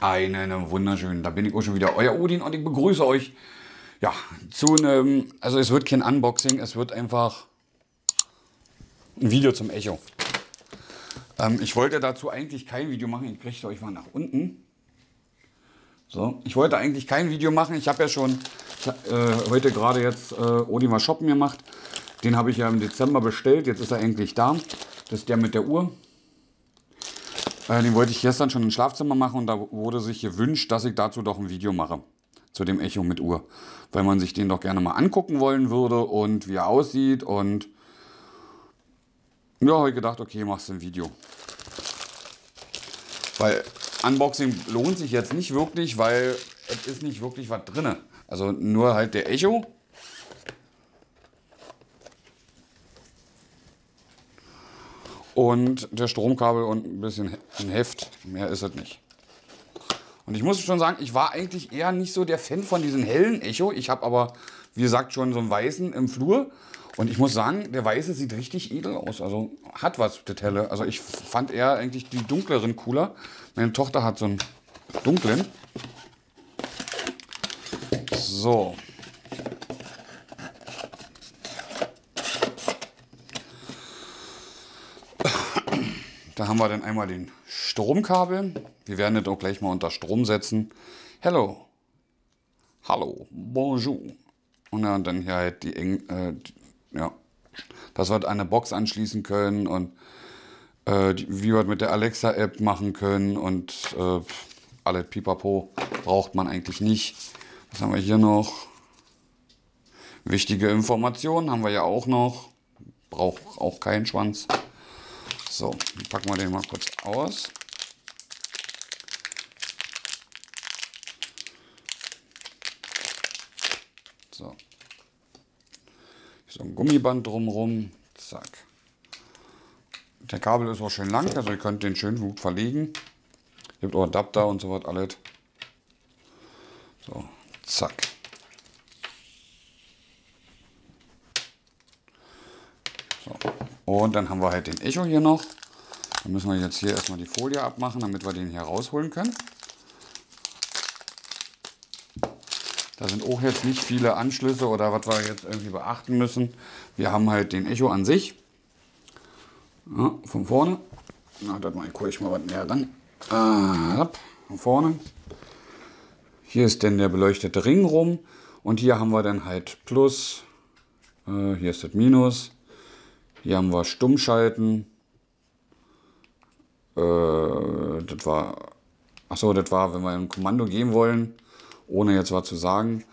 Einen wunderschönen, da bin ich auch schon wieder, euer Odin und ich begrüße euch. Ja, zu einem, also es wird kein Unboxing, es wird einfach ein Video zum Echo. Ähm, ich wollte dazu eigentlich kein Video machen, ich richte euch mal nach unten. So, ich wollte eigentlich kein Video machen, ich habe ja schon äh, heute gerade jetzt äh, Odin mal shoppen gemacht. Den habe ich ja im Dezember bestellt, jetzt ist er endlich da. Das ist der mit der Uhr. Äh, den wollte ich gestern schon im Schlafzimmer machen und da wurde sich gewünscht, dass ich dazu doch ein Video mache. Zu dem Echo mit Uhr. Weil man sich den doch gerne mal angucken wollen würde und wie er aussieht. Und ja, habe ich gedacht, okay, machst du ein Video. Weil Unboxing lohnt sich jetzt nicht wirklich, weil es ist nicht wirklich was drin. Also nur halt der Echo. Und der Stromkabel und ein bisschen ein Heft. Mehr ist es nicht. Und ich muss schon sagen, ich war eigentlich eher nicht so der Fan von diesen hellen Echo. Ich habe aber, wie gesagt, schon so einen weißen im Flur. Und ich muss sagen, der weiße sieht richtig edel aus. Also hat was, der helle. Also ich fand eher eigentlich die dunkleren cooler. Meine Tochter hat so einen dunklen. So. Da haben wir dann einmal den Stromkabel. Wir werden das auch gleich mal unter Strom setzen. Hello. Hallo. Bonjour. Und dann hier halt die, äh, ja, dass wir eine Box anschließen können und äh, wie wir mit der Alexa-App machen können und äh, alles Pipapo braucht man eigentlich nicht. Was haben wir hier noch? Wichtige Informationen haben wir ja auch noch. Braucht auch keinen Schwanz. So, packen wir den mal kurz aus. So. So ein Gummiband drumherum. Zack. Der Kabel ist auch schön lang, also ihr könnt den schön gut verlegen. Ihr habt auch Adapter und so was alles. So, zack. So. Und dann haben wir halt den Echo hier noch. Dann müssen wir jetzt hier erstmal die Folie abmachen, damit wir den hier rausholen können. Da sind auch jetzt nicht viele Anschlüsse oder was wir jetzt irgendwie beachten müssen. Wir haben halt den Echo an sich. Ja, von vorne. Na, das mal gucke ich mal was näher ran. Ah, von vorne. Hier ist dann der beleuchtete Ring rum. Und hier haben wir dann halt Plus. Äh, hier ist das Minus. Hier haben wir Stummschalten. Äh, das war, achso, das war, wenn wir ein Kommando geben wollen, ohne jetzt was zu sagen.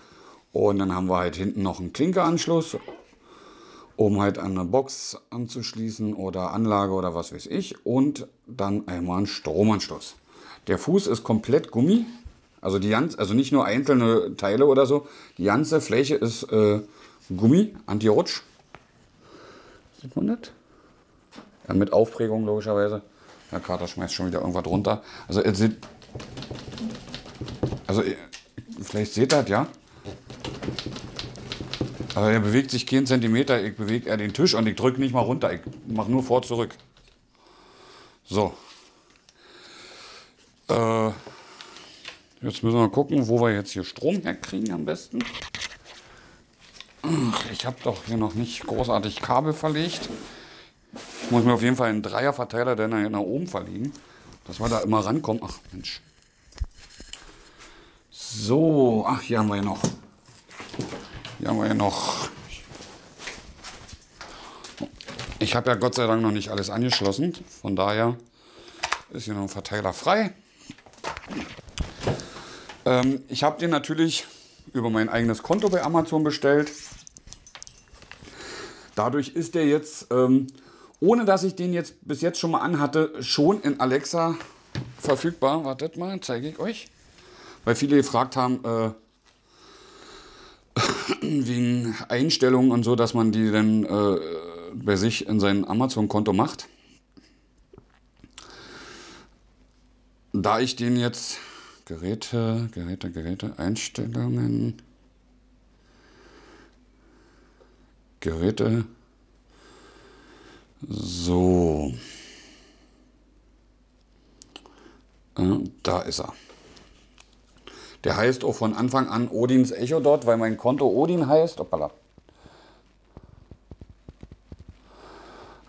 Und dann haben wir halt hinten noch einen Klinkeanschluss, um halt an eine Box anzuschließen oder Anlage oder was weiß ich. Und dann einmal einen Stromanschluss. Der Fuß ist komplett Gummi. Also, die ganz, also nicht nur einzelne Teile oder so. Die ganze Fläche ist äh, Gummi, Anti-Rutsch. Sieht man das? Ja, mit Aufprägung logischerweise. Der Kater schmeißt schon wieder irgendwas runter. Also er sieht. Also vielleicht seht ihr das, ja. Aber er bewegt sich keinen Zentimeter. Ich bewege eher den Tisch und ich drücke nicht mal runter. Ich mache nur vor zurück. So. Äh, jetzt müssen wir gucken, wo wir jetzt hier Strom herkriegen am besten. Ich habe doch hier noch nicht großartig Kabel verlegt. Ich muss mir auf jeden Fall einen Dreierverteiler dann nach oben verlegen, dass wir da immer rankommen. Ach Mensch. So, ach, hier haben wir ja noch. Hier haben wir ja noch. Ich habe ja Gott sei Dank noch nicht alles angeschlossen. Von daher ist hier noch ein Verteiler frei. Ähm, ich habe den natürlich über mein eigenes Konto bei Amazon bestellt. Dadurch ist der jetzt, ähm, ohne dass ich den jetzt bis jetzt schon mal anhatte, schon in Alexa verfügbar. Wartet mal, zeige ich euch. Weil viele gefragt haben, äh, wegen Einstellungen und so, dass man die dann äh, bei sich in sein Amazon-Konto macht. Da ich den jetzt Geräte, Geräte, Geräte, Einstellungen, Geräte. So. Äh, da ist er. Der heißt auch von Anfang an Odins Echo dort, weil mein Konto Odin heißt. Hoppala.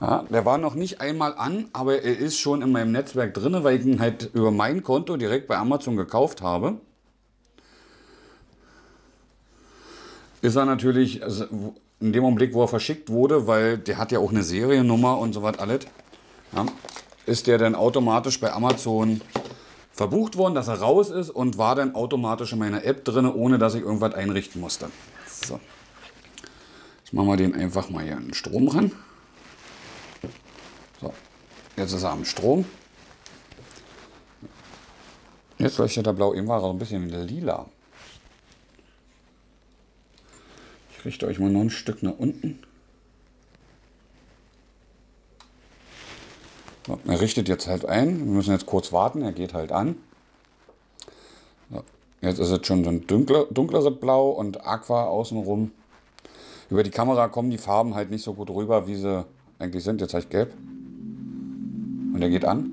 Ja, der war noch nicht einmal an, aber er ist schon in meinem Netzwerk drin, weil ich ihn halt über mein Konto direkt bei Amazon gekauft habe. Ist er natürlich also in dem Augenblick, wo er verschickt wurde, weil der hat ja auch eine Seriennummer und so was alles, ja, ist der dann automatisch bei Amazon verbucht worden, dass er raus ist und war dann automatisch in meiner App drin, ohne dass ich irgendwas einrichten musste. So. Jetzt machen wir den einfach mal hier an den Strom ran. So, jetzt ist er am Strom. Jetzt leuchtet der blau, eben war er ein bisschen lila. Richte euch mal noch ein Stück nach unten. So, er richtet jetzt halt ein. Wir müssen jetzt kurz warten. Er geht halt an. So, jetzt ist es schon so ein dunkler, dunkleres Blau und Aqua außenrum. Über die Kamera kommen die Farben halt nicht so gut rüber, wie sie eigentlich sind. Jetzt habe ich gelb. Und er geht an.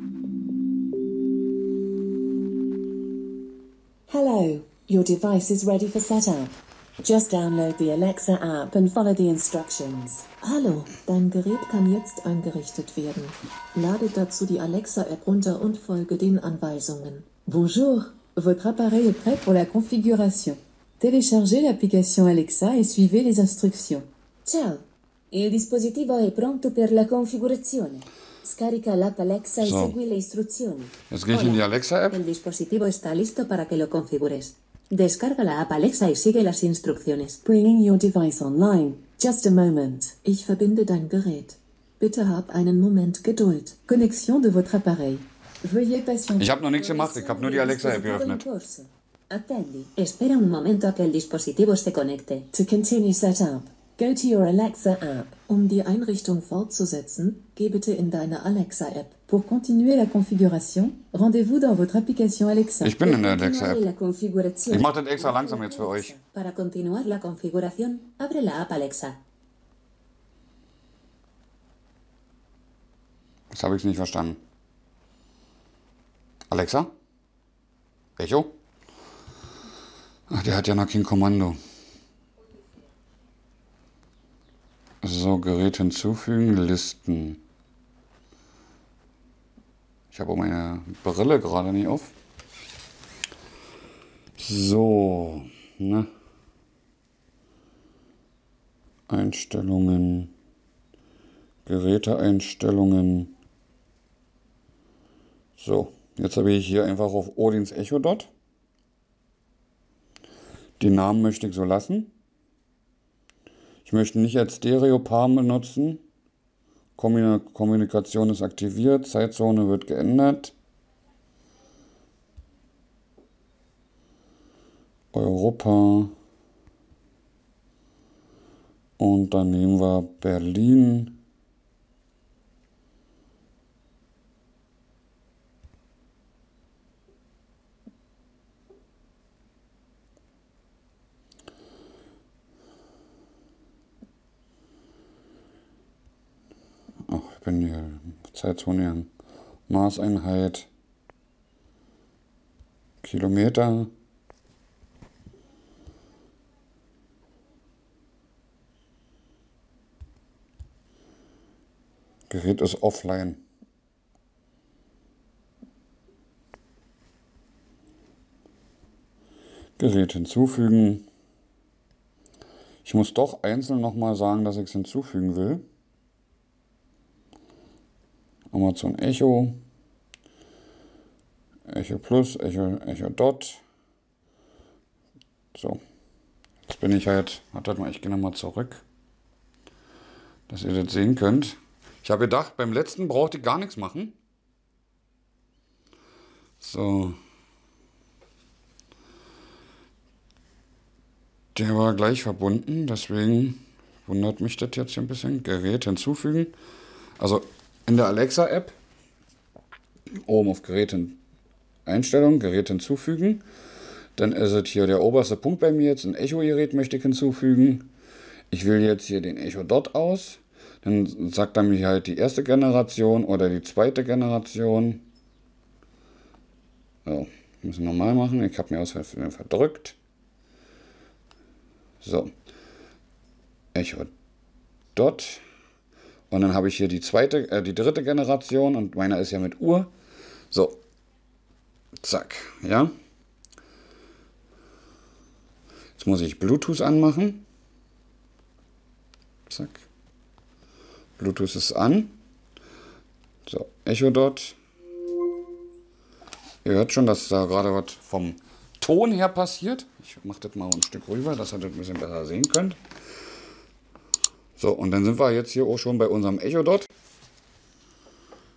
Hello, your device is ready for setup. Just download the Alexa app and follow the instructions. Hallo, dein Gerät kann jetzt eingerichtet werden. Lade dazu die Alexa App runter und folge den Anweisungen. Bonjour, votre appareil est prêt pour la configuration. Téléchargez l'application Alexa et suivez les instructions. Ciao, il dispositivo è pronto per la configurazione. Scarica l'app Alexa y So. segui le istruzioni. Jetzt gehe ich in die Alexa-App. El dispositivo está listo para que lo configures. Descarga la app Alexa y sigue las instrucciones. Bringing your device online. Just a moment. Ich verbinde dein Gerät. Bitte hab einen Moment Geduld. Connexion de votre appareil. Veuillez patienter. Ich habe noch nichts gemacht. Ich habe nur die Alexa-App geöffnet. Attendi. Espera un momento a que el dispositivo se conecte. To continue setup, go to your Alexa app. Um die Einrichtung fortzusetzen, geh bitte in deine Alexa App. Pour continuer la configuration, rendez-vous dans votre application Alexa. Ich bin in der la configurazione. Ich mache das extra langsam jetzt für euch. Para continuar la configuración, abre la app Alexa. Jetzt habe ich nicht verstanden. Alexa? Echo? Ach, der hat ja noch kein Kommando. So, Gerät hinzufügen, Listen. Ich habe meine Brille gerade nicht auf. So, ne? Einstellungen, Geräteeinstellungen. So, jetzt habe ich hier einfach auf Odins Echo dort. Den Namen möchte ich so lassen. Ich möchte nicht als Stereopaar benutzen. Kommuni- Kommunikation ist aktiviert, Zeitzone wird geändert. Europa. Und dann nehmen wir Berlin. Bin hier Zeitzone. Maßeinheit. Kilometer. Gerät ist offline. Gerät hinzufügen. Ich muss doch einzeln nochmal sagen, dass ich es hinzufügen will. Amazon Echo. Echo Plus, Echo, Echo Dot. So. Jetzt bin ich halt, wartet mal, ich gehe nochmal zurück, dass ihr das sehen könnt. Ich habe gedacht, beim letzten brauchte ich gar nichts machen. So. Der war gleich verbunden, deswegen wundert mich das jetzt hier ein bisschen. Gerät hinzufügen. Also in der Alexa-App oben auf Geräte Einstellungen, Gerät hinzufügen. Dann ist es hier der oberste Punkt bei mir jetzt. Ein Echo-Gerät möchte ich hinzufügen. Ich wähle jetzt hier den Echo Dot aus. Dann sagt er mir halt die erste Generation oder die zweite Generation. So, Müssen normal machen. Ich habe mir aus verdrückt. So. Echo Dot. Und dann habe ich hier die zweite, äh, die dritte Generation und meiner ist ja mit Uhr. So. Zack. Ja. Jetzt muss ich Bluetooth anmachen. Zack. Bluetooth ist an. So, Echo Dot. Ihr hört schon, dass da gerade was vom Ton her passiert. Ich mache das mal ein Stück rüber, dass ihr das ein bisschen besser sehen könnt. So, und dann sind wir jetzt hier auch schon bei unserem Echo Dot.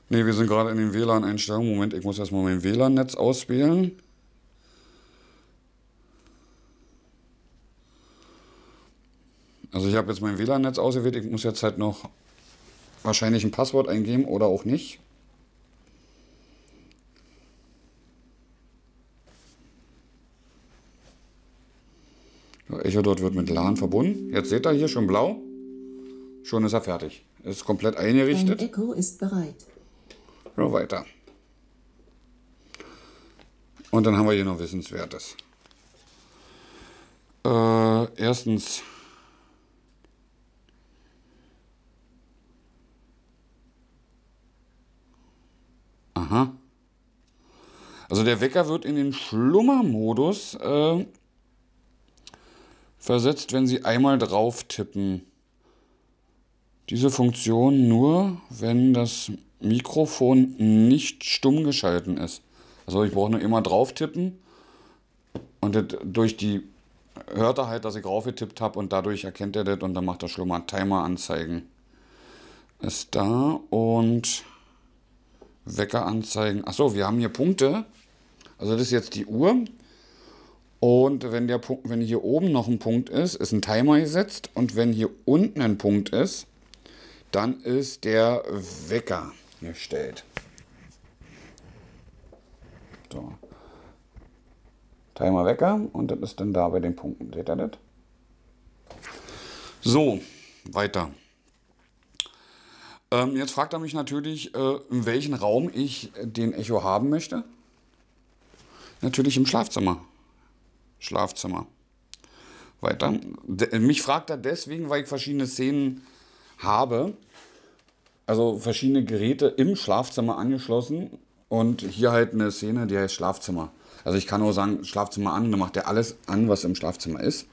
Ne, wir sind gerade in den WLAN-Einstellungen. Moment, ich muss erstmal mein WLAN-Netz auswählen. Also ich habe jetzt mein WLAN-Netz ausgewählt. Ich muss jetzt halt noch wahrscheinlich ein Passwort eingeben oder auch nicht. Echo dort wird mit LAN verbunden. Jetzt seht ihr hier schon blau. Schon ist er fertig. Ist komplett eingerichtet. Dein Echo ist bereit. Ja, weiter. Und dann haben wir hier noch Wissenswertes. Äh, erstens. Aha. Also der Wecker wird in den Schlummermodus äh, versetzt, wenn Sie einmal drauf tippen. Diese Funktion nur, wenn das Mikrofon nicht stumm geschalten ist. Also ich brauche nur immer drauf tippen und durch die hört er halt, dass ich raufgetippt habe und dadurch erkennt er das und dann macht er mal Timer anzeigen. Ist da und Wecker anzeigen. Achso, wir haben hier Punkte. Also das ist jetzt die Uhr. Und wenn, der Punkt, wenn hier oben noch ein Punkt ist, ist ein Timer gesetzt. Und wenn hier unten ein Punkt ist, dann ist der Wecker gestellt. So. Timer Wecker und das ist dann da bei den Punkten. Seht ihr das? So, weiter. Ähm, jetzt fragt er mich natürlich, äh, in welchem Raum ich den Echo haben möchte. Natürlich im Schlafzimmer. Schlafzimmer. Weiter. De mich fragt er deswegen, weil ich verschiedene Szenen habe. Also verschiedene Geräte im Schlafzimmer angeschlossen. Und hier halt eine Szene, die heißt Schlafzimmer. Also ich kann nur sagen, Schlafzimmer an, dann macht er alles an, was im Schlafzimmer ist.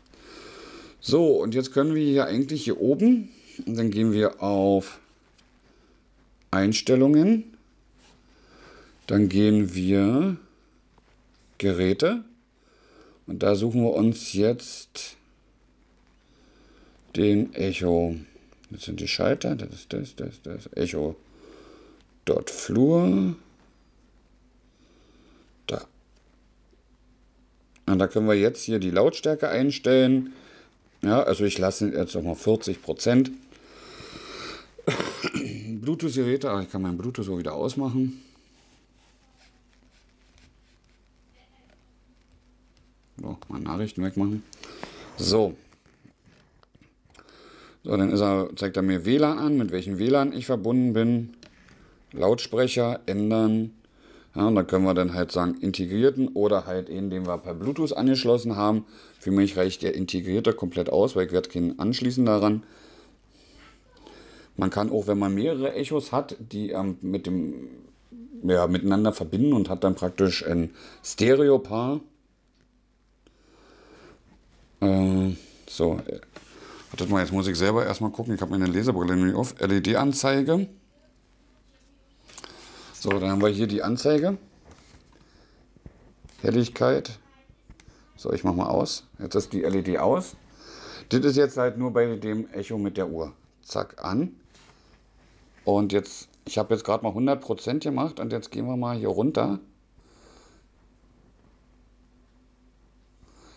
So, und jetzt können wir hier eigentlich hier oben, und dann gehen wir auf Einstellungen, dann gehen wir Geräte und da suchen wir uns jetzt den Echo. Das sind die Schalter, das ist das, das, das. Echo. Dort Flur. Da. Und da können wir jetzt hier die Lautstärke einstellen. Ja, also ich lasse jetzt nochmal 40 Prozent. Bluetooth-Geräte, ich kann mein Bluetooth so wieder ausmachen. So, mal Nachrichten wegmachen. So. So, dann er, zeigt er mir WLAN an, mit welchem WLAN ich verbunden bin. Lautsprecher ändern. Ja, und dann können wir dann halt sagen integrierten oder halt den, den wir per Bluetooth angeschlossen haben. Für mich reicht der integrierte komplett aus, weil ich werde keinen anschließen daran. Man kann auch, wenn man mehrere Echos hat, die ähm, mit dem, ja, miteinander verbinden und hat dann praktisch ein Stereopaar. Ähm, so, wartet mal, jetzt muss ich selber erstmal gucken. Ich habe meine Lesebrille nämlich auf. LED-Anzeige. So, dann haben wir hier die Anzeige. Helligkeit. So, ich mache mal aus. Jetzt ist die LED aus. Das ist jetzt halt nur bei dem Echo mit der Uhr. Zack, an. Und jetzt, ich habe jetzt gerade mal 100% gemacht und jetzt gehen wir mal hier runter.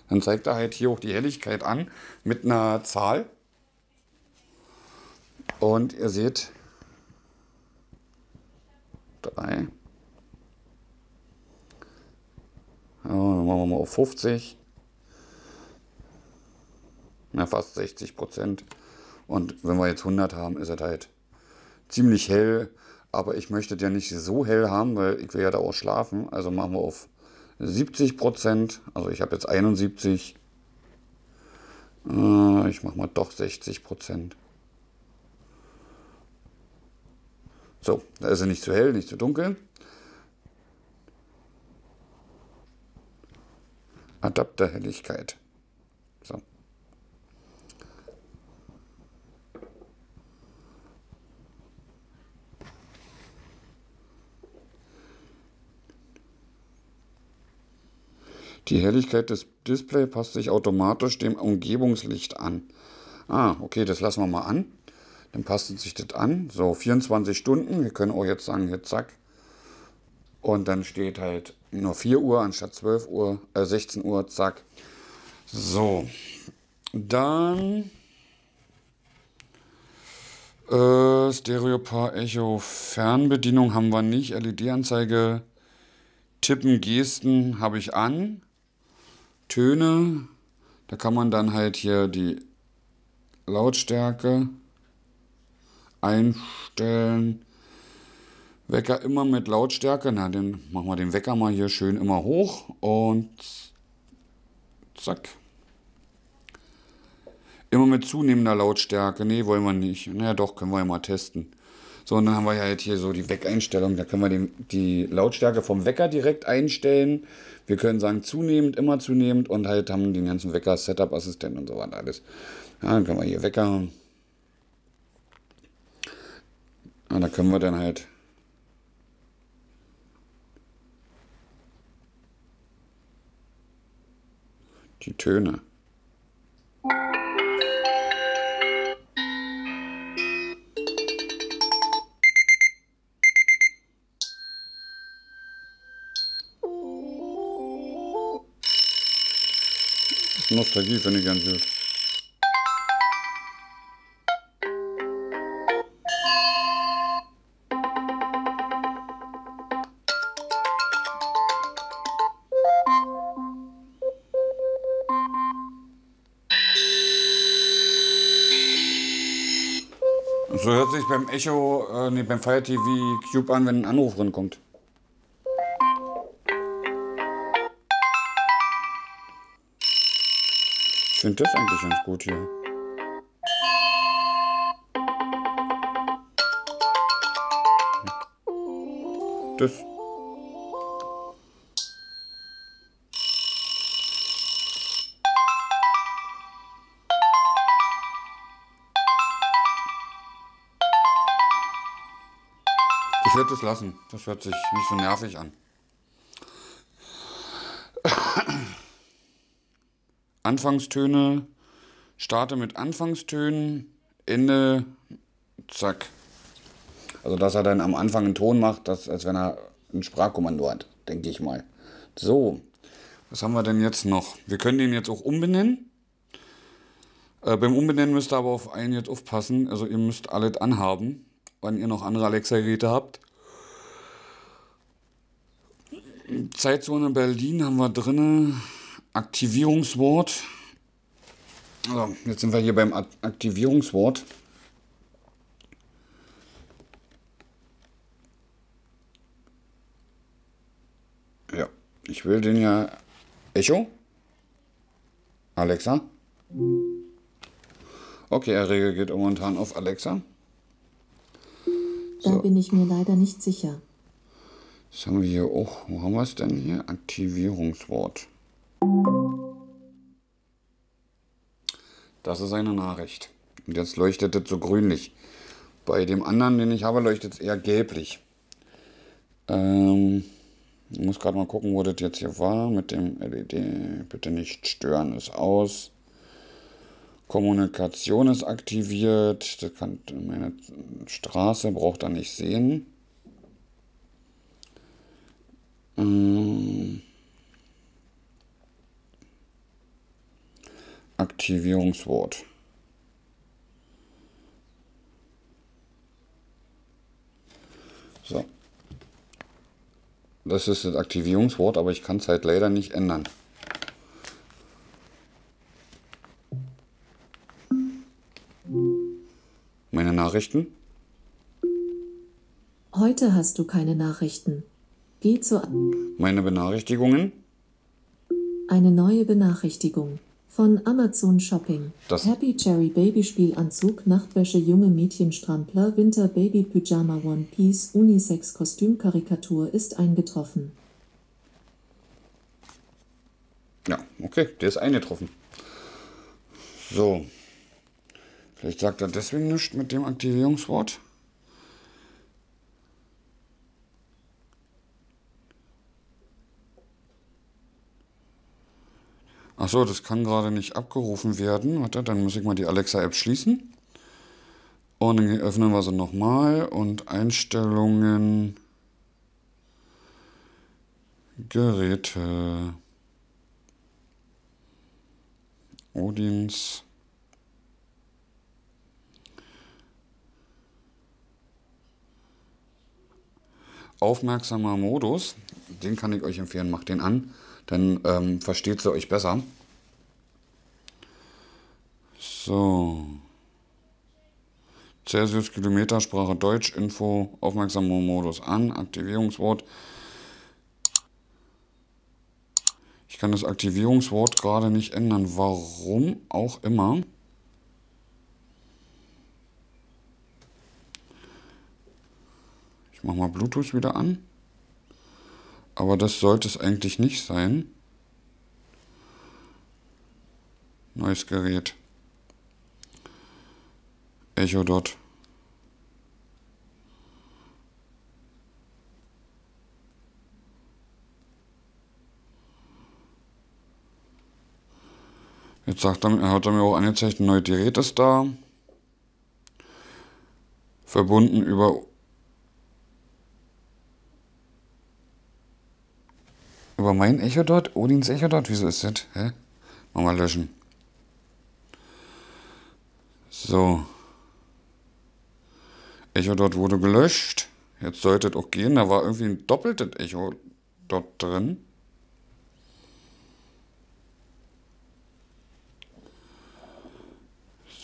Dann zeigt er halt hier auch die Helligkeit an mit einer Zahl. Und ihr seht 3. Ja, dann machen wir mal auf 50. Ja, fast 60 Prozent. Und wenn wir jetzt 100 haben, ist es halt ziemlich hell. Aber ich möchte ja nicht so hell haben, weil ich will ja da auch schlafen. Also machen wir auf 70 Prozent. Also ich habe jetzt 71. Äh, ich mache mal doch 60 Prozent. So, da ist er nicht zu hell, nicht zu dunkel. Adapterhelligkeit. So. Die Helligkeit des Displays passt sich automatisch dem Umgebungslicht an. Ah, okay, das lassen wir mal an. Dann passt sich das an. So, 24 Stunden. Wir können auch jetzt sagen, hier zack. Und dann steht halt nur 4 Uhr anstatt 12 Uhr, äh, 16 Uhr, zack. So, dann äh, Stereo Paar Echo Fernbedienung haben wir nicht. LED-Anzeige Tippen, Gesten habe ich an. Töne, da kann man dann halt hier die Lautstärke einstellen. Wecker immer mit Lautstärke. Na, dann machen wir den Wecker mal hier schön immer hoch und zack. Immer mit zunehmender Lautstärke. Nee, wollen wir nicht. Naja, doch, können wir ja mal testen. So, und dann haben wir ja halt hier so die Weckeinstellung. Da können wir den, die Lautstärke vom Wecker direkt einstellen. Wir können sagen zunehmend, immer zunehmend und halt haben den ganzen Wecker, Setup-Assistent und so weiter alles. Ja, dann können wir hier Wecker. Und da können wir dann halt die Töne. Nostalgie finde ich ganz gut. So hört sich beim Echo, äh, nee, beim Fire TV Cube an, wenn ein Anruf drin Ich finde das eigentlich ganz gut hier. Das. Ich würde das lassen. Das hört sich nicht so nervig an. Anfangstöne. Starte mit Anfangstönen. Ende. Zack. Also, dass er dann am Anfang einen Ton macht, dass, als wenn er ein Sprachkommando hat, denke ich mal. So, was haben wir denn jetzt noch? Wir können den jetzt auch umbenennen. Äh, beim Umbenennen müsst ihr aber auf einen jetzt aufpassen. Also, ihr müsst alles anhaben, wenn ihr noch andere Alexa-Geräte habt. Zeitzone Berlin haben wir drin. Aktivierungswort. Also, jetzt sind wir hier beim Aktivierungswort. Ja, ich will den ja. Echo? Alexa? Okay, er reagiert momentan auf Alexa. Da bin ich mir leider nicht sicher. Das haben wir hier auch. Wo haben wir es denn hier? Aktivierungswort. Das ist eine Nachricht. Und jetzt leuchtet es so grünlich. Bei dem anderen, den ich habe, leuchtet es eher gelblich. Ähm, ich muss gerade mal gucken, wo das jetzt hier war mit dem LED. Bitte nicht stören, ist aus. Kommunikation ist aktiviert. Das kann meine Straße braucht er nicht sehen. Ähm, Aktivierungswort. So. Das ist das Aktivierungswort, aber ich kann es halt leider nicht ändern. Meine Nachrichten? Heute hast du keine Nachrichten. Geh zu. Meine Benachrichtigungen? Eine neue Benachrichtigung. Von Amazon Shopping. Das- Happy Cherry Babyspielanzug, Nachtwäsche, junge Mädchenstrampler, Winter Baby Pyjama One Piece, Unisex Kostümkarikatur ist eingetroffen. Ja, okay, der ist eingetroffen. So. Vielleicht sagt er deswegen nichts mit dem Aktivierungswort. Achso, das kann gerade nicht abgerufen werden. Warte, dann muss ich mal die Alexa-App schließen. Und dann öffnen wir sie nochmal und Einstellungen, Geräte. Odins. Aufmerksamer Modus, den kann ich euch empfehlen, macht den an, dann ähm, versteht sie euch besser. So. Celsius Kilometer, Sprache Deutsch, Info, aufmerksamer Modus an, Aktivierungswort. Ich kann das Aktivierungswort gerade nicht ändern. Warum auch immer. Ich mache mal Bluetooth wieder an. Aber das sollte es eigentlich nicht sein. Neues Gerät. Echo Dot. Jetzt sagt er, hat er mir auch angezeigt, ein neues Gerät ist da. Verbunden über über mein Echo dort, Odins Echo dort. Wieso ist das? Hä? Mal löschen. So. Echo dort wurde gelöscht. Jetzt sollte es auch gehen. Da war irgendwie ein doppeltes Echo dort drin.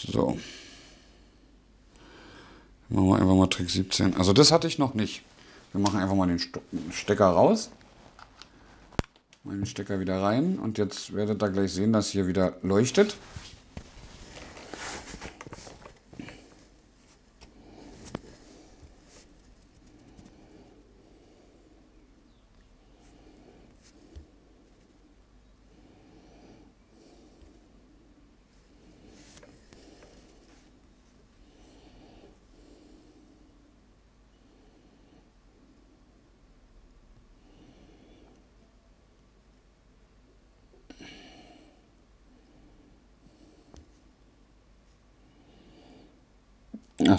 So. Machen wir einfach mal Trick 17. Also das hatte ich noch nicht. Wir machen einfach mal den Stecker raus. Mal den Stecker wieder rein. Und jetzt werdet ihr gleich sehen, dass hier wieder leuchtet.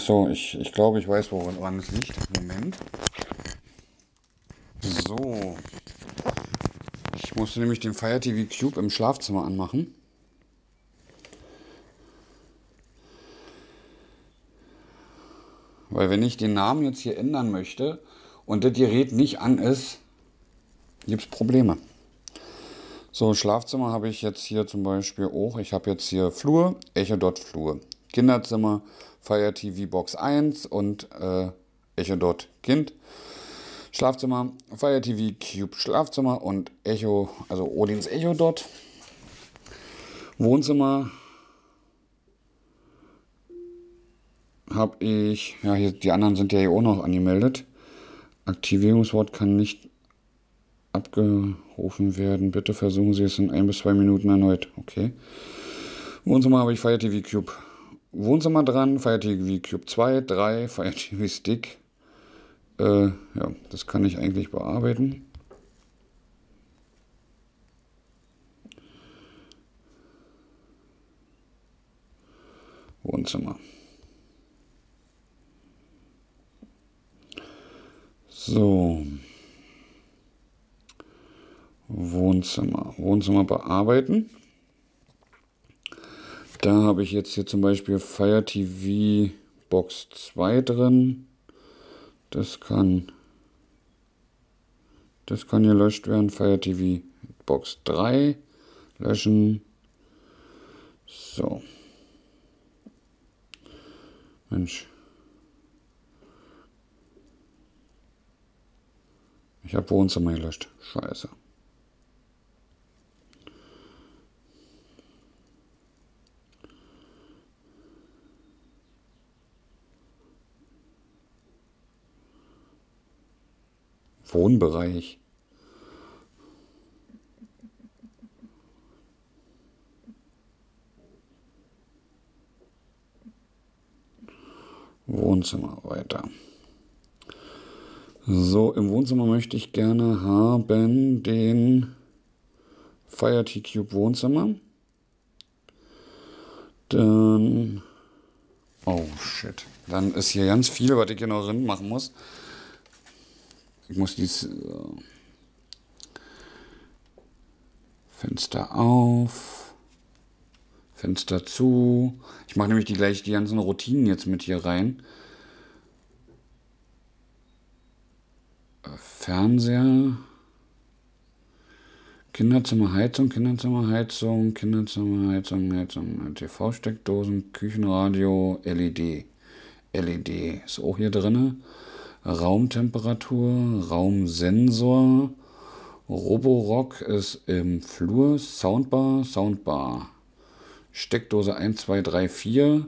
Ach so, ich, ich glaube, ich weiß, woran es liegt. Moment. So. Ich musste nämlich den Fire TV Cube im Schlafzimmer anmachen. Weil wenn ich den Namen jetzt hier ändern möchte und das Gerät nicht an ist, gibt es Probleme. So, Schlafzimmer habe ich jetzt hier zum Beispiel auch. Ich habe jetzt hier Flur, Echo Dot Flur. Kinderzimmer, Fire TV Box 1 und äh, Echo Dot Kind. Schlafzimmer, Fire TV Cube Schlafzimmer und Echo, also Odins Echo Dot. Wohnzimmer habe ich, ja, hier, die anderen sind ja hier auch noch angemeldet. Aktivierungswort kann nicht abgerufen werden. Bitte versuchen Sie es in ein bis zwei Minuten erneut. Okay. Wohnzimmer habe ich Fire TV Cube Wohnzimmer dran, Fire TV Cube 2, 3, Fire TV Stick. Äh, ja, das kann ich eigentlich bearbeiten. Wohnzimmer. So. Wohnzimmer. Wohnzimmer bearbeiten. Da habe ich jetzt hier zum Beispiel Fire TV Box 2 drin. Das kann, das kann gelöscht werden. Fire TV Box 3 löschen. So. Mensch. Ich habe Wohnzimmer gelöscht. Scheiße. Wohnbereich. Wohnzimmer weiter. So, im Wohnzimmer möchte ich gerne haben den Fire T-Cube Wohnzimmer. Dann. Oh shit. Dann ist hier ganz viel, was ich hier noch drin machen muss. Ich muss dies. Äh, Fenster auf. Fenster zu. Ich mache nämlich die gleich die ganzen Routinen jetzt mit hier rein. Fernseher. Kinderzimmerheizung, Kinderzimmerheizung, Kinderzimmerheizung, Heizung, TV-Steckdosen, Küchenradio, LED. LED ist auch hier drin. Raumtemperatur, Raumsensor, Roborock ist im Flur, Soundbar, Soundbar. Steckdose 1, 2, 3, 4.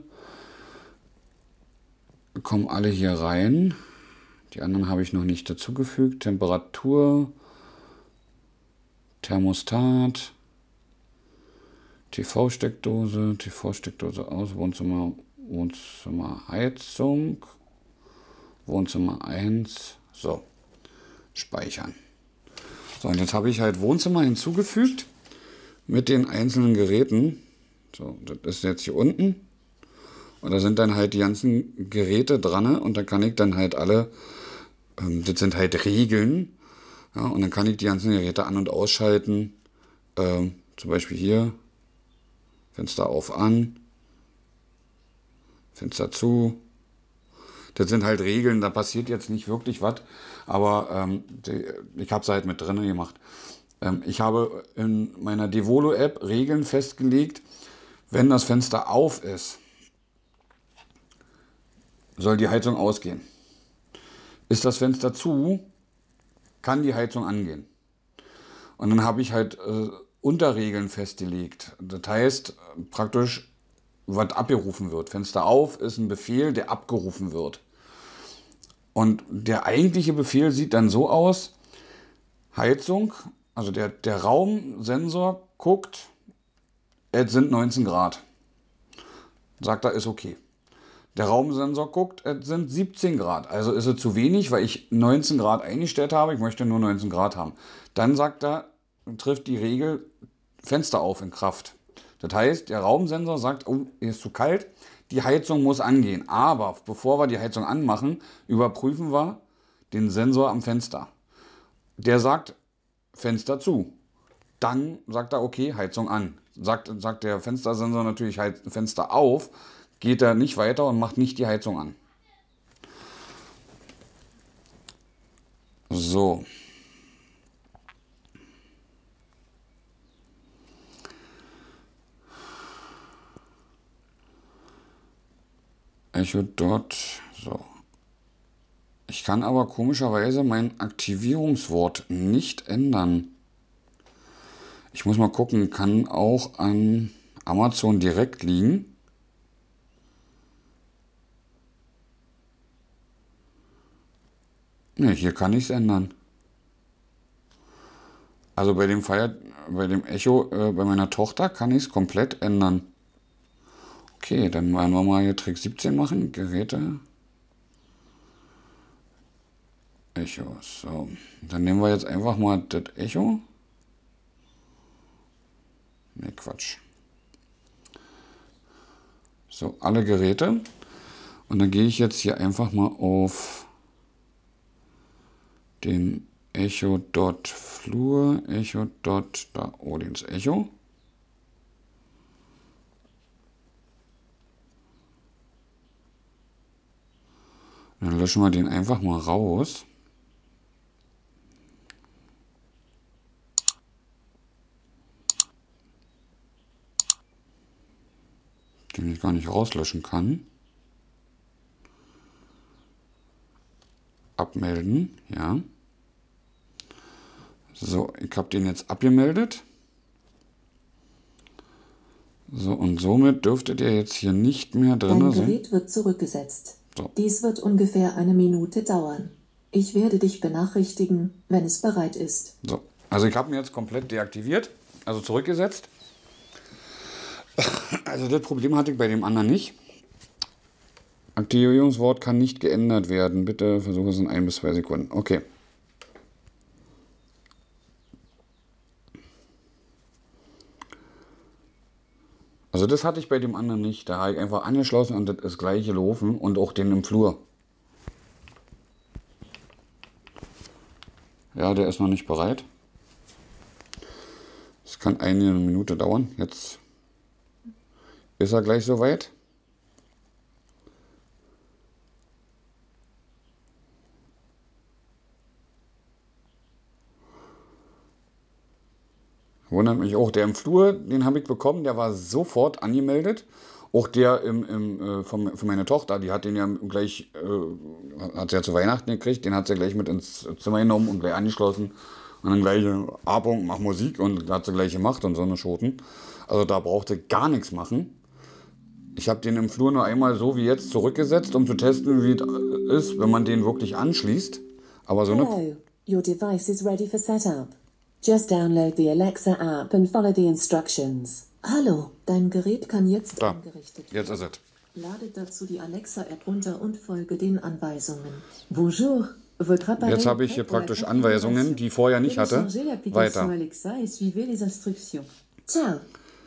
Kommen alle hier rein. Die anderen habe ich noch nicht dazugefügt. Temperatur, Thermostat, TV-Steckdose, TV-Steckdose aus, Wohnzimmer, Wohnzimmer Heizung, Wohnzimmer 1, so, speichern. So, und jetzt habe ich halt Wohnzimmer hinzugefügt mit den einzelnen Geräten. So, das ist jetzt hier unten. Und da sind dann halt die ganzen Geräte dran und da kann ich dann halt alle, ähm, das sind halt Regeln, ja, und dann kann ich die ganzen Geräte an- und ausschalten. Ähm, zum Beispiel hier, Fenster auf, an, Fenster zu. Das sind halt Regeln, da passiert jetzt nicht wirklich was, aber ähm, die, ich habe es halt mit drin gemacht. Ähm, ich habe in meiner Devolo-App Regeln festgelegt, wenn das Fenster auf ist, soll die Heizung ausgehen. Ist das Fenster zu, kann die Heizung angehen. Und dann habe ich halt äh, Unterregeln festgelegt. Das heißt praktisch, was abgerufen wird. Fenster auf ist ein Befehl, der abgerufen wird. Und der eigentliche Befehl sieht dann so aus, Heizung, also der, der Raumsensor guckt, es sind 19 Grad. Sagt er, ist okay. Der Raumsensor guckt, es sind 17 Grad. Also ist es zu wenig, weil ich 19 Grad eingestellt habe. Ich möchte nur 19 Grad haben. Dann sagt er, trifft die Regel Fenster auf in Kraft. Das heißt, der Raumsensor sagt, oh, hier ist zu kalt, die Heizung muss angehen. Aber bevor wir die Heizung anmachen, überprüfen wir den Sensor am Fenster. Der sagt Fenster zu. Dann sagt er, okay, Heizung an. Sagt, sagt der Fenstersensor natürlich Fenster auf, geht er nicht weiter und macht nicht die Heizung an. So. Echo Dot. So. Ich kann aber komischerweise mein Aktivierungswort nicht ändern. Ich muss mal gucken, kann auch an Amazon direkt liegen. Ne, hier kann ich es ändern. Also bei dem Fire, bei dem Echo, äh, bei meiner Tochter kann ich es komplett ändern. Okay, dann werden wir mal hier Trick 17 machen. Geräte. Echo. So. Dann nehmen wir jetzt einfach mal das Echo. Ne, Quatsch. So, alle Geräte. Und dann gehe ich jetzt hier einfach mal auf den Echo dot Flur, Echo dot da Odins Echo. Dann löschen wir den einfach mal raus. Den ich gar nicht rauslöschen kann. Abmelden, ja. So, ich habe den jetzt abgemeldet. So, und somit dürfte der jetzt hier nicht mehr drin Dein sein. Gerät wird zurückgesetzt. Dies wird ungefähr eine Minute dauern. Ich werde dich benachrichtigen, wenn es bereit ist. So. Also ich habe mir jetzt komplett deaktiviert, also zurückgesetzt. Also das Problem hatte ich bei dem anderen nicht. Aktivierungswort kann nicht geändert werden. Bitte versuche es in ein bis zwei Sekunden. Okay. Also das hatte ich bei dem anderen nicht. Da habe ich einfach angeschlossen und das ist gleich gelaufen und auch den im Flur. Ja, der ist noch nicht bereit. Es kann eine Minute dauern. Jetzt ist er gleich soweit. Wundert mich auch. Der im Flur, den habe ich bekommen, der war sofort angemeldet. Auch der im, im, äh, von, von meiner Tochter, die hat den ja gleich, äh, hat sie ja zu Weihnachten gekriegt, den hat sie gleich mit ins Zimmer genommen und gleich angeschlossen. Und dann gleich A-Punkt, mach Musik und hat sie gleich gemacht und so eine Schoten. Also da brauchte gar nichts machen. Ich habe den im Flur nur einmal so wie jetzt zurückgesetzt, um zu testen, wie es ist, wenn man den wirklich anschließt. Aber so eine. Hello, your device is ready for setup. Just download the Alexa app and follow the instructions. Hallo, dein Gerät kann jetzt Da, eingerichtet jetzt werden. ist es. Lade dazu die Alexa-App runter und folge den Anweisungen. Bonjour. Votre appareil Jetzt habe ich hier praktisch Anweisungen, die ich vorher nicht hatte. Weiter. Ciao.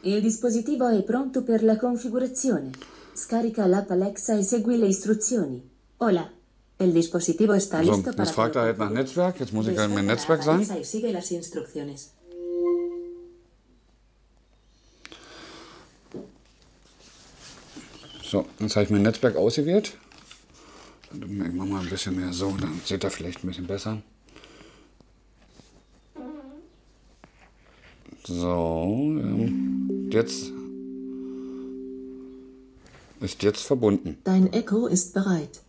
Il dispositivo è pronto per la configurazione. Scarica l'app Alexa e segui le istruzioni. Hola. El dispositivo está So, listo para jetzt fragt er halt nach. Netzwerk. Jetzt muss ich halt mein Netzwerk instrucciones. So, jetzt habe ich mein Netzwerk ausgewählt. Ich mache mal ein bisschen mehr so, dann seht ihr vielleicht ein bisschen besser. So, ähm, jetzt ist jetzt verbunden. Dein Echo ist bereit.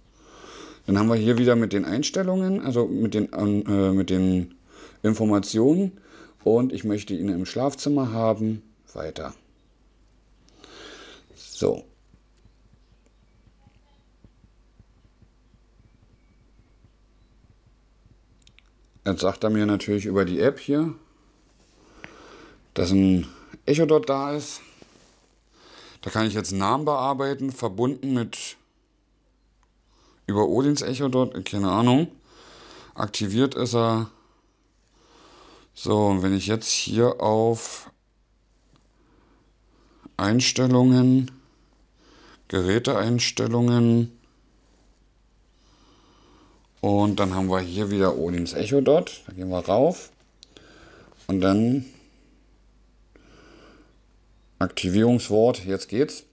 Dann haben wir hier wieder mit den Einstellungen, also mit den, äh, mit den Informationen. Und ich möchte ihn im Schlafzimmer haben. Weiter. So. Jetzt sagt er mir natürlich über die App hier, dass ein Echo dort da ist. Da kann ich jetzt Namen bearbeiten, verbunden mit über Odins Echo dort, keine Ahnung. Aktiviert ist er. So, und wenn ich jetzt hier auf Einstellungen, Geräteeinstellungen und dann haben wir hier wieder Odins Echo dort. Da gehen wir rauf und dann Aktivierungswort, jetzt geht's.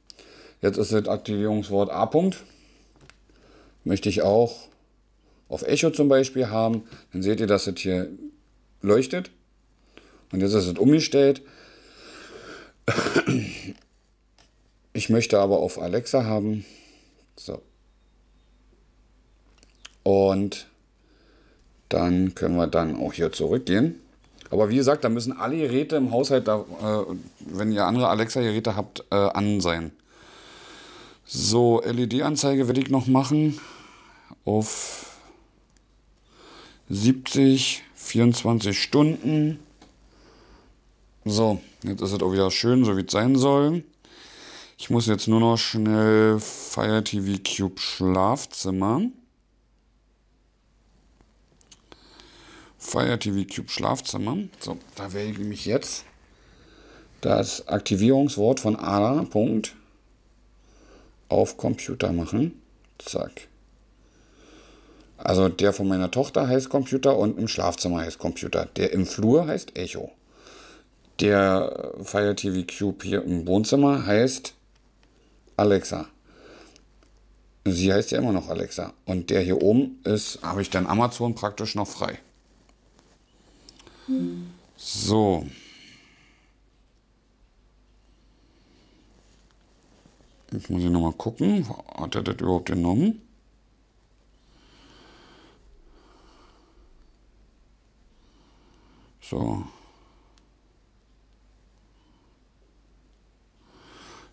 Jetzt ist das Aktivierungswort A. möchte ich auch auf Echo zum Beispiel haben, dann seht ihr, dass es hier leuchtet. Und jetzt ist es umgestellt. Ich möchte aber auf Alexa haben. So. Und dann können wir dann auch hier zurückgehen. Aber wie gesagt, da müssen alle Geräte im Haushalt, da, äh, wenn ihr andere Alexa-Geräte habt, äh, an sein. So, LED-Anzeige werde ich noch machen auf 70, 24 Stunden. So, jetzt ist es auch wieder schön, so wie es sein soll. Ich muss jetzt nur noch schnell Fire TV Cube Schlafzimmer. Fire TV Cube Schlafzimmer. So, da werde ich nämlich jetzt das Aktivierungswort von Ada. Punkt auf Computer machen. Zack. Also der von meiner Tochter heißt Computer und im Schlafzimmer heißt Computer. Der im Flur heißt Echo. Der Fire TV Cube hier im Wohnzimmer heißt Alexa. Sie heißt ja immer noch Alexa. Und der hier oben ist, habe ich dann Amazon praktisch noch frei. So. Jetzt muss ich nochmal gucken. Hat er das überhaupt genommen? So.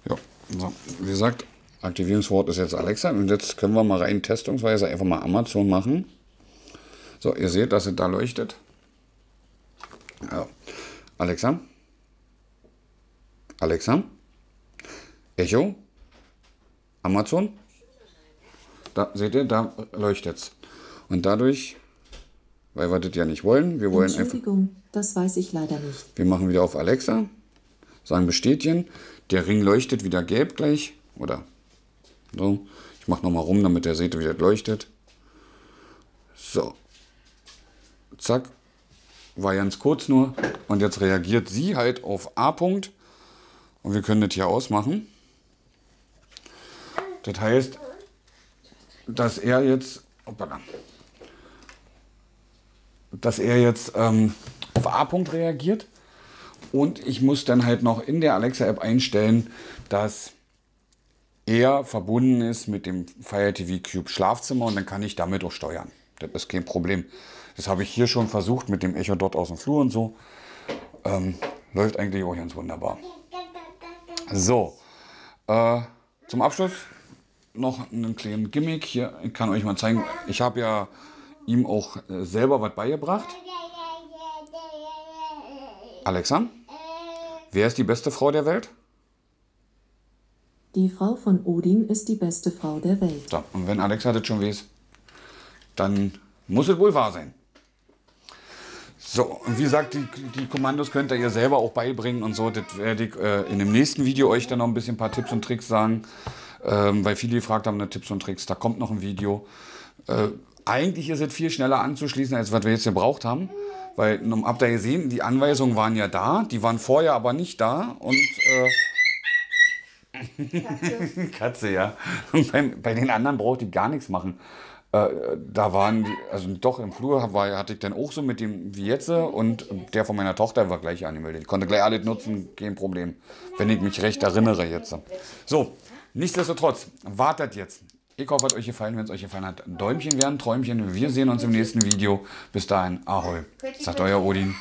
Ja, so. Wie gesagt, Aktivierungswort ist jetzt Alexa. Und jetzt können wir mal rein testungsweise einfach mal Amazon machen. So, ihr seht, dass es da leuchtet. Ja. Alexa? Alexa? Echo? Amazon? Da seht ihr, da leuchtet es. Und dadurch, weil wir das ja nicht wollen, wir wollen einfach. Entschuldigung, das weiß ich leider nicht. Wir machen wieder auf Alexa, sagen bestätigen. Der Ring leuchtet wieder gelb gleich. Oder so. Ich mache nochmal rum, damit ihr seht, wie das leuchtet. So. Zack. War ganz kurz nur. Und jetzt reagiert sie halt auf A. -Punkt. Und wir können das hier ausmachen. Das heißt, dass er jetzt. Hoppala, dass er jetzt ähm, auf A. -Punkt reagiert. Und ich muss dann halt noch in der Alexa-App einstellen, dass er verbunden ist mit dem Fire TV Cube Schlafzimmer und dann kann ich damit auch steuern. Das ist kein Problem. Das habe ich hier schon versucht mit dem Echo dort aus dem Flur und so. Ähm, läuft eigentlich auch ganz wunderbar. So, äh, zum Abschluss noch einen kleinen Gimmick. Hier, ich kann euch mal zeigen, ich habe ja ihm auch äh, selber was beigebracht. Alexa, wer ist die beste Frau der Welt? Die Frau von Odin ist die beste Frau der Welt. So, und wenn Alexa das schon weiß, dann muss es wohl wahr sein. So, und wie gesagt, die, die Kommandos könnt ihr selber auch beibringen und so. Das werde ich äh, in dem nächsten Video euch dann noch ein bisschen ein paar Tipps und Tricks sagen, ähm, weil viele gefragt haben nach Tipps und Tricks. Da kommt noch ein Video. Äh, eigentlich ist es viel schneller anzuschließen, als was wir jetzt gebraucht haben. Weil, habt ihr gesehen, die Anweisungen waren ja da, die waren vorher aber nicht da und äh, Katze. Katze, ja. Und bei, bei den anderen brauchte ich gar nichts machen. Äh, da waren die, also doch im Flur war, hatte ich dann auch so mit dem wie jetzt und der von meiner Tochter war gleich angemeldet. Ich konnte gleich alles nutzen, kein Problem, wenn ich mich recht erinnere jetzt. So, nichtsdestotrotz, wartet jetzt. Ich hoffe, es hat euch gefallen. Wenn es euch gefallen hat, Däumchen werden, Träumchen. Wir sehen uns im nächsten Video. Bis dahin, Ahoi. Sagt euer Odin.